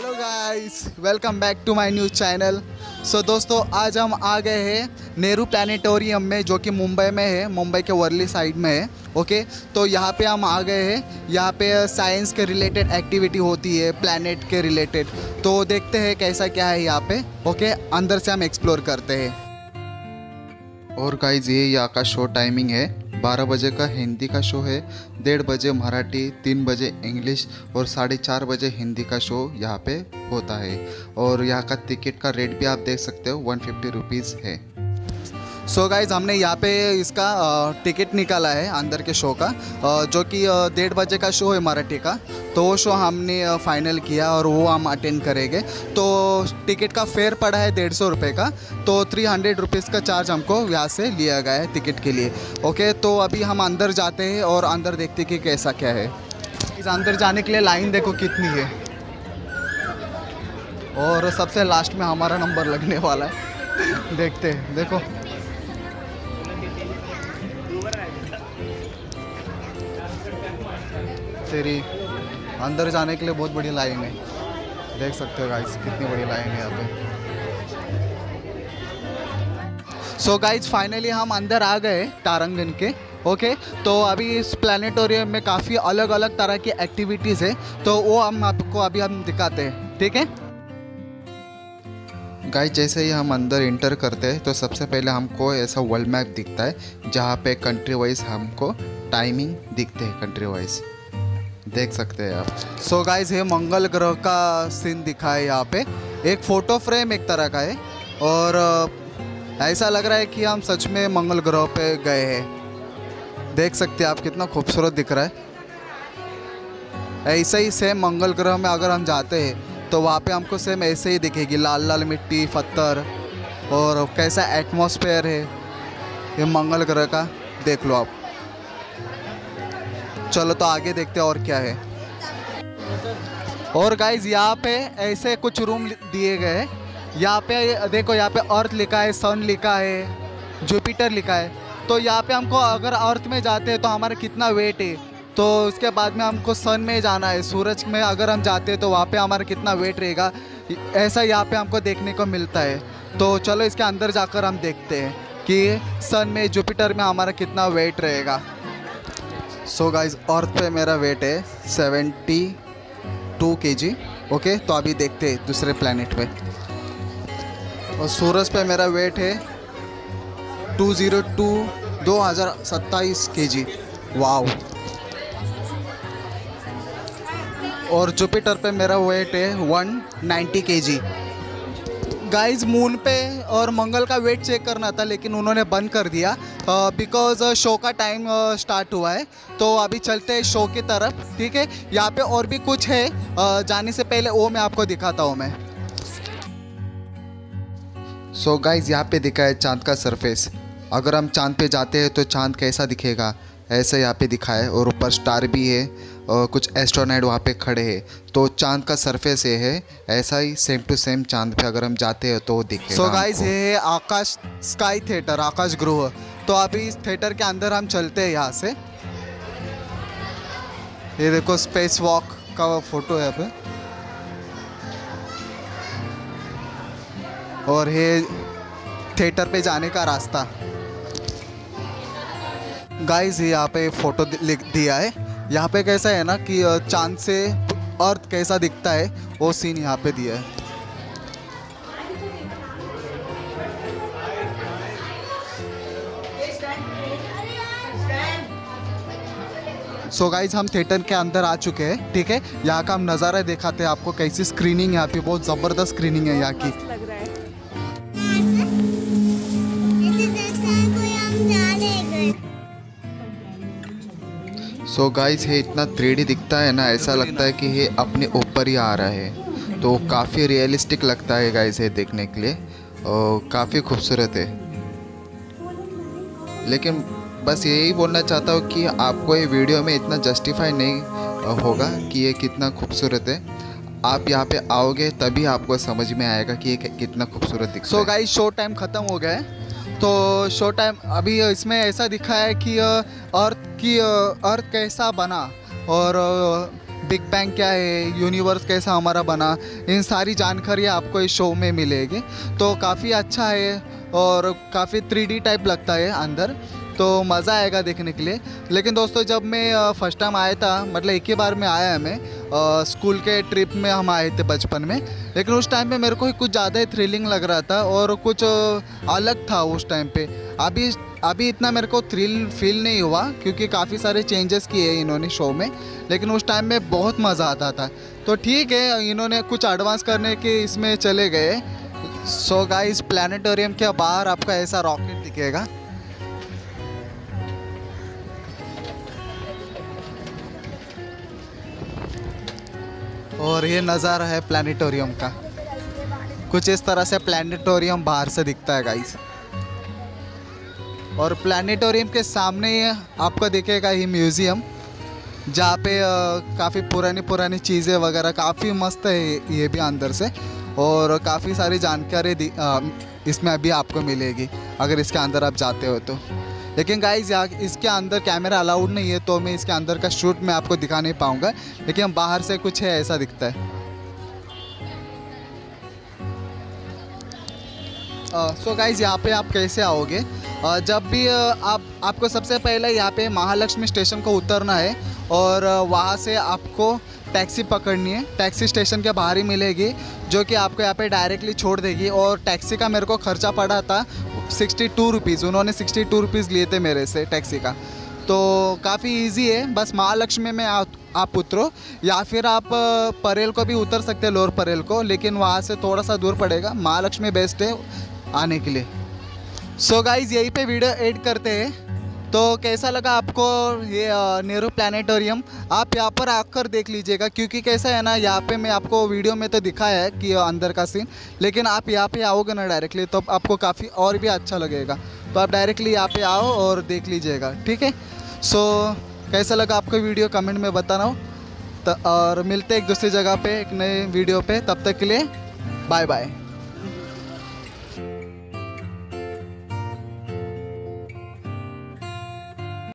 Hello guys welcome back to my news channel so दोस्तों, आज हम आ गए हैं नेहरू प्लानिटोरियम में, जो कि मुंबई में है, मुंबई के वर्ली साइड में है ओके तो यहाँ पे हम आ गए हैं। यहाँ पे साइंस के रिलेटेड एक्टिविटी होती है प्लानट के रिलेटेड तो देखते हैं कैसा क्या है यहाँ पे ओके अंदर से हम एक्सप्लोर करते हैं। और गाइज़ ये यहाँ का शो टाइमिंग है। बारह बजे का हिंदी का शो है, डेढ़ बजे मराठी, तीन बजे इंग्लिश और साढ़े चार बजे हिंदी का शो यहाँ पे होता है। और यहाँ का टिकट का रेट भी आप देख सकते हो वन फिफ्टी रुपीज़ है। सो so गाइज़ हमने यहाँ पे इसका टिकट निकाला है अंदर के शो का जो कि डेढ़ बजे का शो है मराठी का। तो वो शो हमने फाइनल किया और वो हम अटेंड करेंगे। तो टिकट का फेयर पड़ा है डेढ़ सौ रुपये का। तो थ्री हंड्रेड रुपीज़ का चार्ज हमको यहाँ से लिया गया है टिकट के लिए। ओके तो अभी हम अंदर जाते हैं और अंदर देखते कि कैसा क्या है। इस अंदर जाने के लिए लाइन देखो कितनी है। और सबसे लास्ट में हमारा नंबर लगने वाला है। देखते हैं, देखो। तेरी अंदर जाने के लिए बहुत बड़ी लाइन है। देख सकते हो गाइस कितनी बड़ी लाइन है यहाँ पे। सो गाइज़ फाइनली हम अंदर आ गए तारंगन के ओके okay, तो अभी इस प्लानिटोरियम में काफ़ी अलग अलग तरह की एक्टिविटीज़ है। तो वो हम आपको अभी हम दिखाते हैं ठीक है? गाइस जैसे ही हम अंदर इंटर करते हैं तो सबसे पहले हमको ऐसा वर्ल्ड मैप दिखता है जहाँ पे कंट्री वाइज हमको टाइमिंग दिखते हैं कंट्री वाइज देख सकते हैं आप। सो गाइज़ ये मंगल ग्रह का सीन दिखा है यहाँ पे। एक फ़ोटो फ्रेम एक तरह का है। और ऐसा लग रहा है कि हम सच में मंगल ग्रह पे गए हैं। देख सकते हैं आप कितना खूबसूरत दिख रहा है। ऐसे ही सेम मंगल ग्रह में अगर हम जाते हैं तो वहाँ पे हमको सेम ऐसे ही दिखेगी। लाल लाल मिट्टी, पत्थर। और कैसा एटमॉस्फेयर है ये मंगल ग्रह का। देख लो आप। चलो तो आगे देखते हैं और क्या है। और गाइज़ यहाँ पे ऐसे कुछ रूम दिए गए हैं। यहाँ पे देखो, यहाँ पे अर्थ लिखा है सन लिखा है जुपिटर लिखा है। तो यहाँ पे हमको अगर अर्थ में जाते हैं तो हमारा कितना वेट है? तो उसके बाद में हमको सन में जाना है, सूरज में अगर हम जाते हैं तो वहाँ पे हमारा कितना वेट रहेगा? ऐसा यहाँ पे हमको देखने को मिलता है। तो चलो इसके अंदर जाकर हम देखते हैं कि सन में जुपिटर में हमारा कितना वेट रहेगा। सो गाइज़ अर्थ पे मेरा वेट है सेवेंटी टू के जी ओके तो अभी देखते हैं दूसरे प्लानट पे। और सूरज पे मेरा वेट है टू ज़ीरो टू दो हज़ार सत्ताईस के जी वाओ और जुपिटर पे मेरा वेट है वन नाइन्टी के जी गाइस मून पे और मंगल का वेट चेक करना था, लेकिन उन्होंने बंद कर दिया बिकॉज़ शो का टाइम स्टार्ट हुआ है। तो अभी चलते हैं शो की तरफ़, ठीक है? यहाँ पे और भी कुछ है जाने से पहले वो मैं आपको दिखाता हूँ मैं। सो गाइज़ यहाँ पे दिखा है चाँद का सरफेस अगर हम चाँद पे जाते हैं तो चाँद कैसा दिखेगा? ऐसा यहाँ पे दिखा है और ऊपर स्टार भी है। कुछ एस्ट्रोनाइट वहाँ पे खड़े हैं। तो चाँद का सरफेस ये है ऐसा ही सेम टू सेम चाँद पे अगर हम जाते हैं तो वो दिखेगा सो गाइस ये है आकाश स्काई थिएटर आकाश गृह तो अभी इस थिएटर के अंदर हम चलते हैं यहाँ से। ये देखो स्पेस वॉक का फ़ोटो है यहाँ पे और ये थिएटर पे जाने का रास्ता। गाइस यहाँ पे फ़ोटो लिख दिया है। यहाँ पे कैसा है ना कि चाँद से अर्थ कैसा दिखता है, वो सीन यहाँ पे दिया है। सो so गाइज़ हम थिएटर के अंदर आ चुके हैं, ठीक है? यहाँ का हम नज़ारा दिखाते हैं आपको, कैसी स्क्रीनिंग है यहाँ पे, बहुत ज़बरदस्त स्क्रीनिंग है यहाँ की। सो गाइस ये इतना थ्री दिखता है ना ऐसा लगता है कि ये अपने ऊपर ही आ रहा है। तो काफ़ी रियलिस्टिक लगता है गाइस ये देखने के लिए। और काफ़ी खूबसूरत है। लेकिन बस यही बोलना चाहता हूँ कि आपको ये वीडियो में इतना जस्टिफाई नहीं होगा कि ये कितना खूबसूरत है। आप यहाँ पे आओगे तभी आपको समझ में आएगा कि ये कितना खूबसूरत दिखता सो है। सो गाइस शो टाइम ख़त्म हो गया है। तो शो टाइम अभी इसमें ऐसा दिखा है कि अर्थ की अर्थ कैसा बना और बिग बैंग क्या है, यूनिवर्स कैसा हमारा बना, इन सारी जानकारी आपको इस शो में मिलेगी। तो काफ़ी अच्छा है और काफ़ी थ्री टाइप लगता है अंदर तो मज़ा आएगा देखने के लिए। लेकिन दोस्तों, जब मैं फ़र्स्ट टाइम आया था मतलब एक ही बार में आया मैं स्कूल के ट्रिप में हम आए थे बचपन में, लेकिन उस टाइम पे मेरे को ही कुछ ज़्यादा ही थ्रिलिंग लग रहा था और कुछ अलग था उस टाइम पे। अभी अभी इतना मेरे को थ्रिल फील नहीं हुआ, क्योंकि काफ़ी सारे चेंजेस किए इन्होंने शो में, लेकिन उस टाइम में बहुत मज़ा आता था। तो ठीक है, इन्होंने कुछ एडवांस करने के इसमें चले गए। सो गाइस प्लानिटोरियम के बाहर आपका ऐसा रॉकेट दिखेगा। और ये नज़ारा है प्लानिटोरियम का। कुछ इस तरह से प्लानिटोरियम बाहर से दिखता है गाइस और प्लानिटोरियम के सामने आपको दिखेगा ये म्यूज़ियम, जहाँ पे काफ़ी पुरानी पुरानी चीज़ें वगैरह, काफ़ी मस्त है ये- भी अंदर से, और काफ़ी सारी जानकारी इसमें अभी आपको मिलेगी, अगर इसके अंदर आप जाते हो तो। लेकिन गाइज़ यहाँ इसके अंदर कैमरा अलाउड नहीं है तो मैं इसके अंदर का शूट मैं आपको दिखा नहीं पाऊँगा, लेकिन बाहर से कुछ है, ऐसा दिखता है। सो गाइज़ यहाँ पे आप कैसे आओगे? जब भी आप, आपको सबसे पहले यहाँ पे महालक्ष्मी स्टेशन को उतरना है और वहाँ से आपको टैक्सी पकड़नी है। टैक्सी स्टेशन के बाहर ही मिलेगी, जो कि आपको यहाँ पे डायरेक्टली छोड़ देगी। और टैक्सी का मेरे को खर्चा पड़ा था सिक्सटी टू रुपीज़। उन्होंने सिक्सटी टू रुपीज़ लिए थे मेरे से टैक्सी का। तो काफ़ी इजी है, बस महालक्ष्मी में आप आप उतरो। या फिर आप परेल को भी उतर सकते हैं, लोअर परेल को, लेकिन वहाँ से थोड़ा सा दूर पड़ेगा। महालक्ष्मी बेस्ट है आने के लिए। सो so गाइज़ यहीं पे वीडियो एड करते हैं। तो कैसा लगा आपको ये नेहरू प्लानिटोरियम आप यहाँ पर आकर देख लीजिएगा क्योंकि कैसा है ना यहाँ पे मैं आपको वीडियो में तो दिखाया है कि अंदर का सीन लेकिन आप यहाँ पे आओगे ना डायरेक्टली तो आपको काफ़ी और भी अच्छा लगेगा। तो आप डायरेक्टली यहाँ पे आओ और देख लीजिएगा ठीक है? सो so, कैसा लगा आपको वीडियो कमेंट में बताना। हो तो और मिलते एक दूसरी जगह पे एक नए वीडियो पे। तब तक के लिए बाय बाय